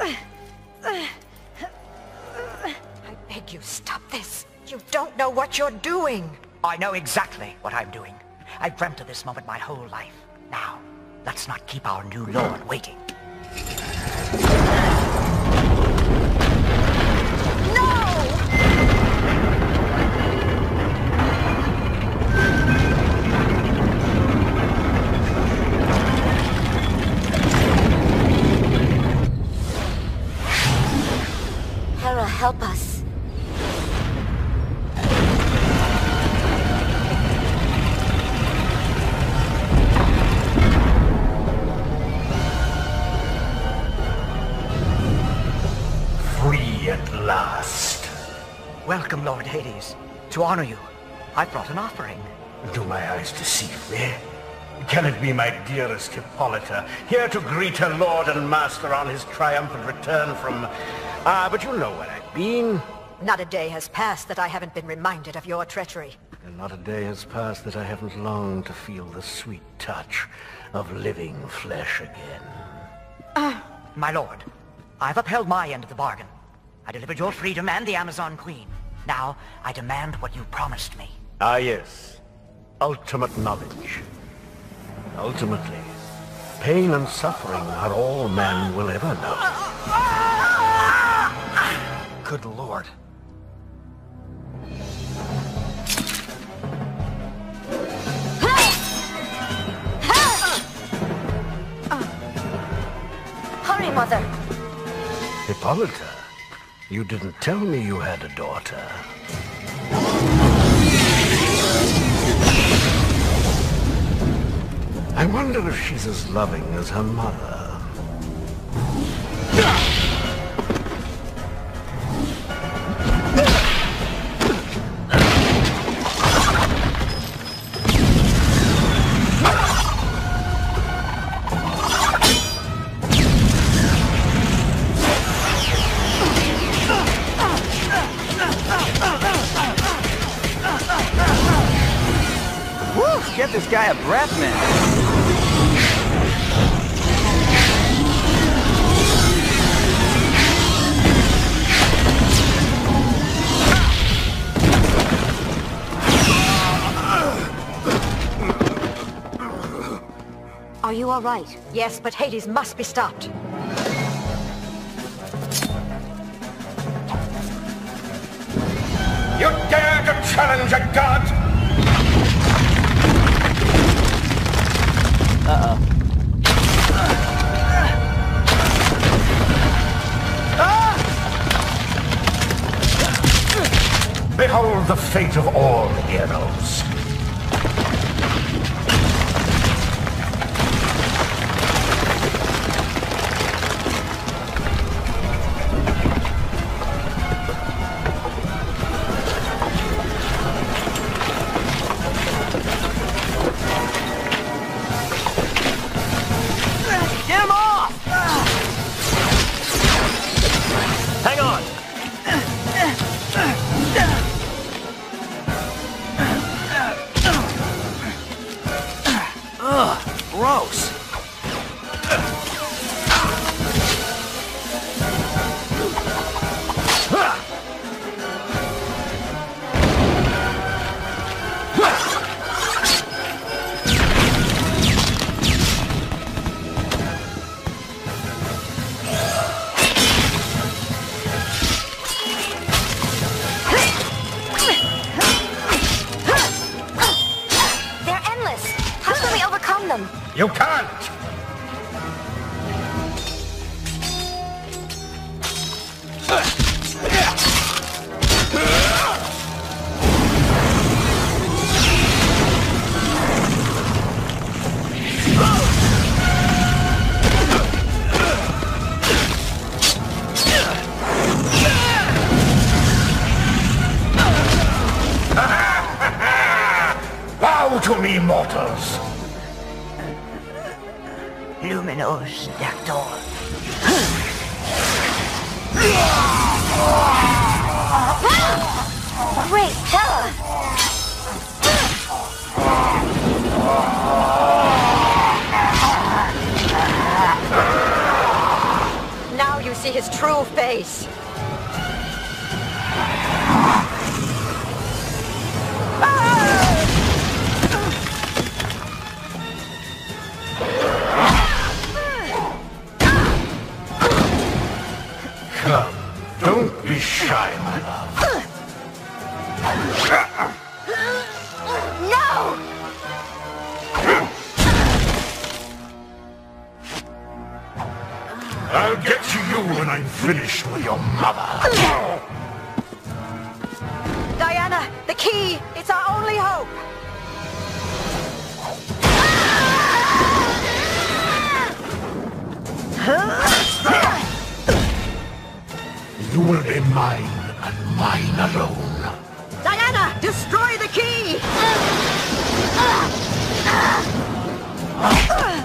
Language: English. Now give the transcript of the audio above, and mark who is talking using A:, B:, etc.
A: I beg you, stop this. You don't know what you're doing.
B: I know exactly what I'm doing. I've dreamt of this moment my whole life. Now, let's not keep our new lord waiting.
C: Help us.
D: Free at last.
B: Welcome, Lord Hades. To honor you, I brought an offering.
D: Do my eyes deceive me? Can it be my dearest Hippolyta, here to greet her lord and master on his triumphant return from... Ah, but you know where I've been.
A: Not a day has passed that I haven't been reminded of your treachery.
D: And not a day has passed that I haven't longed to feel the sweet touch of living flesh again. Ah!
B: My lord, I've upheld my end of the bargain. I delivered your freedom and the Amazon Queen. Now, I demand what you promised me.
D: Ah, yes. Ultimate knowledge. Ultimately, pain and suffering are all man will ever know.
B: Good lord.
C: Hurry, Mother.
D: Hippolyta, you didn't tell me you had a daughter. I wonder if she's as loving as her mother.
E: Get this guy a breath mint.
C: Are you all right?
A: Yes, but Hades must be stopped.
D: You dare to challenge a god? The fate of all heroes. You can't! Bow to me, mortals!
B: Luminos Dactyl.
C: Great!
A: Now you you see his true face. Ah!
D: Come, don't be shy, my love.
C: No!
D: I'll get to you when I'm finished with your mother.
A: Diana, the key! It's our only hope!
D: You will be mine and mine alone.
A: Diana, destroy the key! Ah! Ah! Ah!